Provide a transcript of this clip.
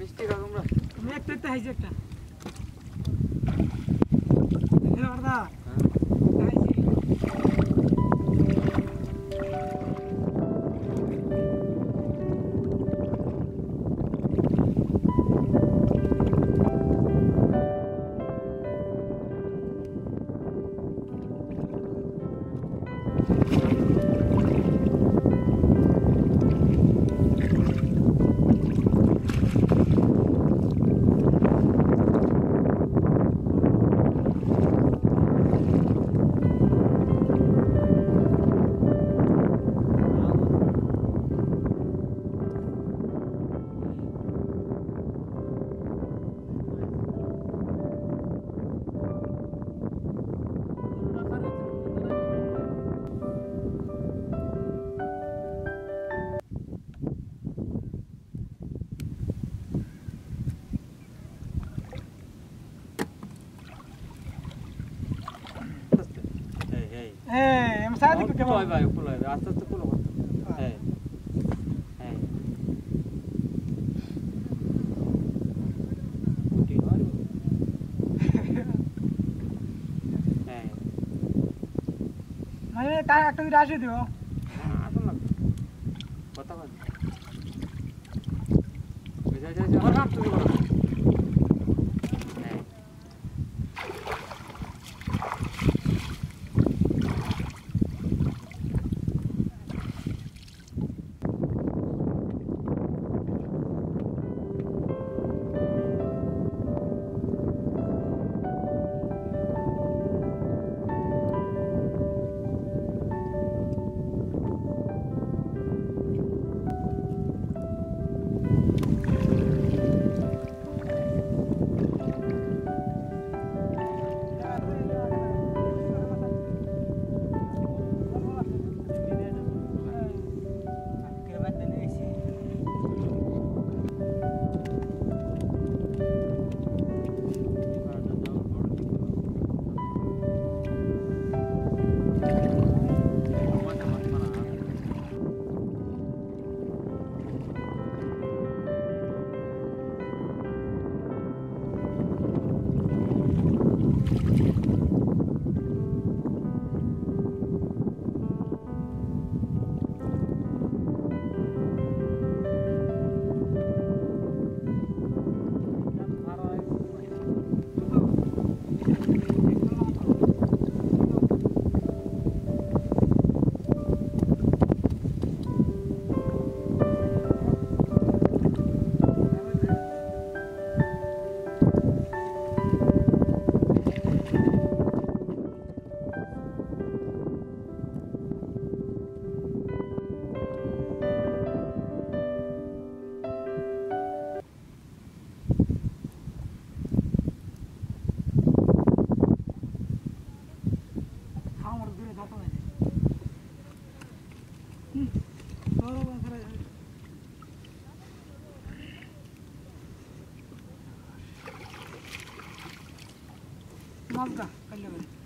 মিষ্টি খাও তোমরা তুমি একটা একটা হাইজে একটা É, ah. é, É, sai Acho que é. Tá, tu é ajudar. Ah, tá lá. Bota lá. Já, já, já. Vai rápido, vai rápido. मौका पल्लवन